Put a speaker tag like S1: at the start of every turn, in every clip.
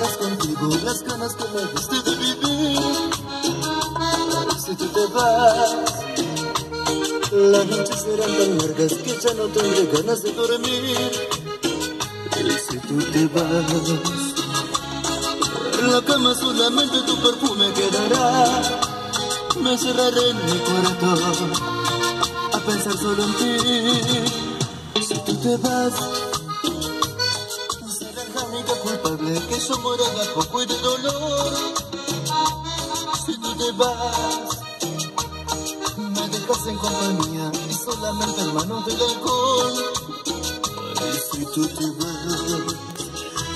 S1: las ganas que me diste de vivir. Si tú te vas, las noches serán tan largas que ya no tendré ganas de dormir. Si tú te vas, la cama solamente tu perfume quedará. Me cerraré en mi cuarto a pensar solo en ti. Si tú te vas, muera de poco de dolor. Si tú te vas, me dejas en compañía y solamente en manos del alcohol. Ay, si tú te vas,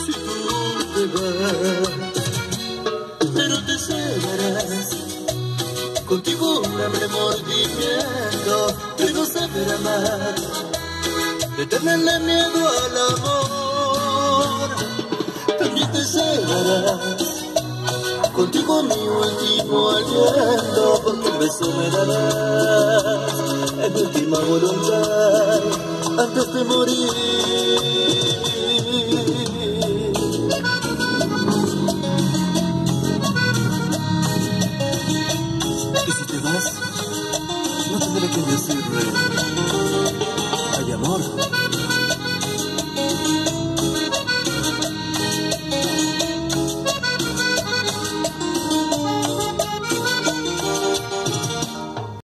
S1: si tú te vas, pero te cegarás. Contigo un remordimiento de no saber amar, de tenerle miedo al amor aliento, porque un beso me darás en última voluntad antes de morir. Y si te vas, no tendré que decirle.